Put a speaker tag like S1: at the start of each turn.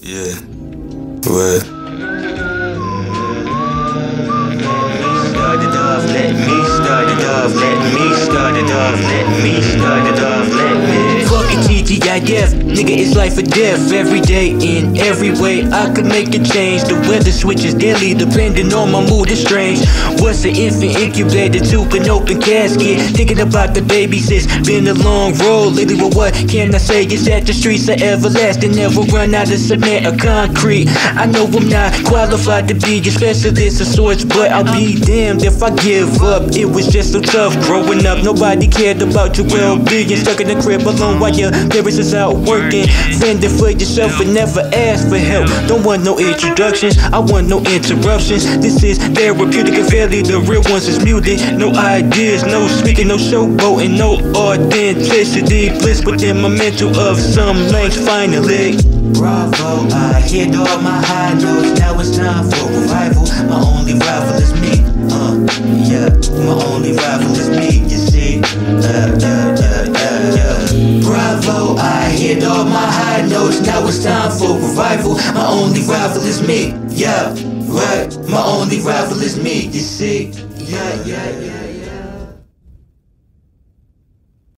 S1: Yeah. What?
S2: Let me start it off, let me start it off, let me start it off, let me start TGIF, nigga, it's life or death. Every day, in every way, I could make a change. The weather switches daily, depending on my mood, it's strange. What's an infant incubator to an open casket? Thinking about the babies, it's been a long road lately. But what can I say? It's that the streets are everlasting, never run out of cement or concrete. I know I'm not qualified to be a specialist of sorts, but I'll be damned if I give up. It was just so tough growing up. Nobody cared about your well-being. Stuck in the crib alone while your parents is out working. Fending for yourself and never ask for help. Don't want no introductions. I want no interruptions. This is therapeutic and fairly the real ones is muted. No ideas, no speaking, no showboating, no authenticity. Bliss within my mental of some length. Finally. Bravo, I hit all my high notes. Now it's time for revival. My only rival is me. Uh, yeah, my only rival is me. You see, uh, yeah, All my high notes. Now it's time for revival. My only rival is me. Yeah, right. My only rival is me. You see, yeah, yeah. yeah.